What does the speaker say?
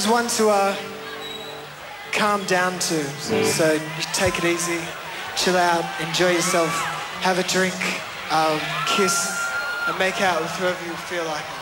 song's one to uh, calm down to. So take it easy, chill out, enjoy yourself, have a drink, um, kiss, and make out with whoever you feel like.